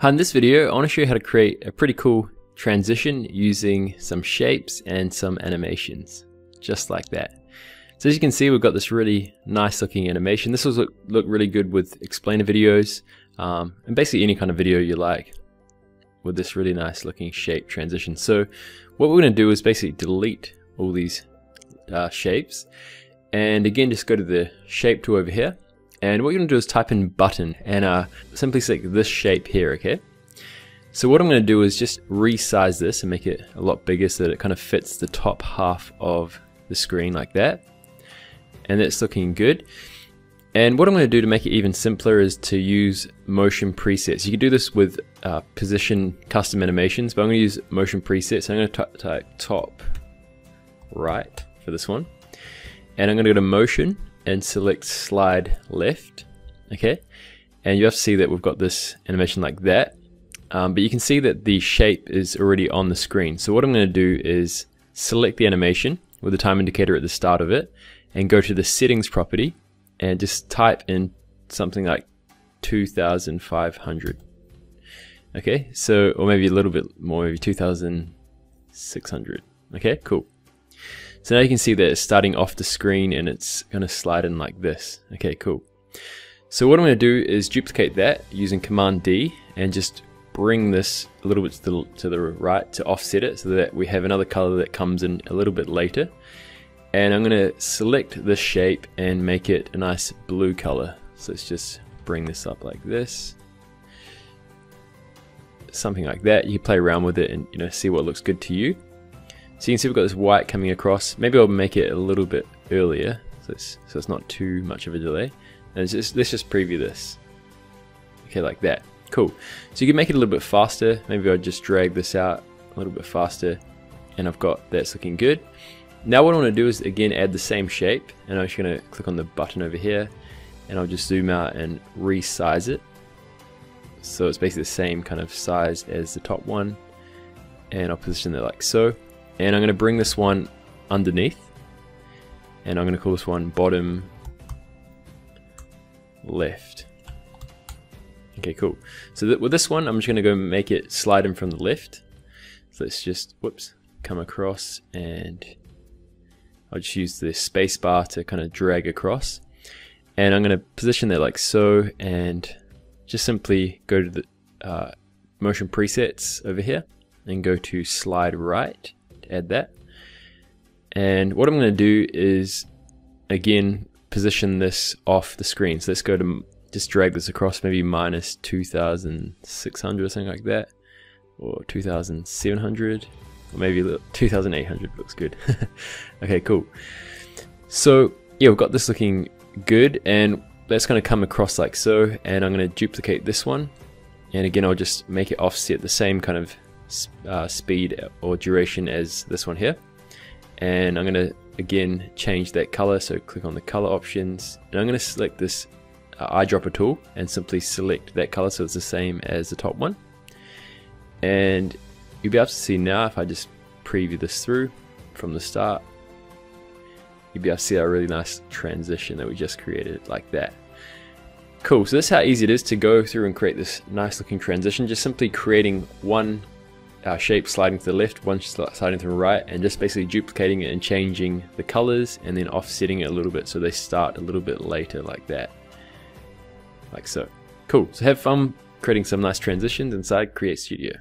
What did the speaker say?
Hi, in this video, I want to show you how to create a pretty cool transition using some shapes and some animations, just like that. So as you can see, we've got this really nice looking animation. This will look, look really good with explainer videos, um, and basically any kind of video you like with this really nice looking shape transition. So what we're going to do is basically delete all these uh, shapes, and again, just go to the shape tool over here, and what you're to do is type in button and uh, simply select this shape here, okay? So what I'm going to do is just resize this and make it a lot bigger so that it kind of fits the top half of the screen like that. And that's looking good. And what I'm going to do to make it even simpler is to use motion presets. You can do this with uh, position custom animations, but I'm going to use motion presets. I'm going to type top right for this one. And I'm going to go to motion and select slide left, okay? And you have to see that we've got this animation like that, um, but you can see that the shape is already on the screen. So what I'm going to do is select the animation with the time indicator at the start of it and go to the settings property and just type in something like 2500. Okay, so, or maybe a little bit more, maybe 2600. Okay, cool. So now you can see that it's starting off the screen and it's going to slide in like this. Okay, cool. So what I'm going to do is duplicate that using Command D and just bring this a little bit to the, to the right to offset it so that we have another color that comes in a little bit later. And I'm going to select this shape and make it a nice blue color. So let's just bring this up like this. Something like that. You play around with it and you know see what looks good to you. So you can see we've got this white coming across. Maybe I'll make it a little bit earlier, so it's, so it's not too much of a delay. And just, let's just preview this. Okay, like that. Cool. So you can make it a little bit faster. Maybe I'll just drag this out a little bit faster. And I've got that's looking good. Now what I want to do is again add the same shape. And I'm just going to click on the button over here. And I'll just zoom out and resize it. So it's basically the same kind of size as the top one. And I'll position it like so. And I'm going to bring this one underneath. And I'm going to call this one bottom left. Okay, cool. So th with this one, I'm just going to go make it slide in from the left. So let's just, whoops, come across and I'll just use the space bar to kind of drag across. And I'm going to position that like so and just simply go to the uh, motion presets over here and go to slide right add that. And what I'm going to do is, again, position this off the screen. So let's go to just drag this across maybe minus 2,600 or something like that. Or 2,700. Or maybe 2,800 looks good. okay, cool. So yeah, we've got this looking good. And that's going to come across like so. And I'm going to duplicate this one. And again, I'll just make it offset the same kind of uh, speed or duration as this one here. And I'm going to again change that color. So click on the color options and I'm going to select this uh, eyedropper tool and simply select that color so it's the same as the top one. And you'll be able to see now if I just preview this through from the start, you'll be able to see a really nice transition that we just created like that. Cool, so that's how easy it is to go through and create this nice looking transition, just simply creating one our shape sliding to the left, one sliding to the right, and just basically duplicating it and changing the colors and then offsetting it a little bit so they start a little bit later like that. Like so. Cool. So have fun creating some nice transitions inside Create Studio.